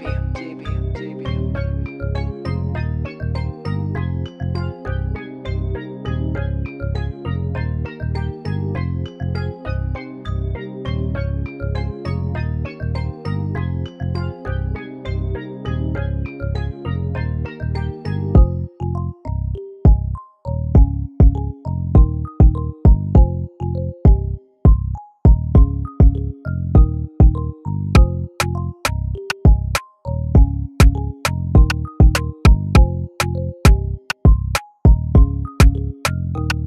baby. you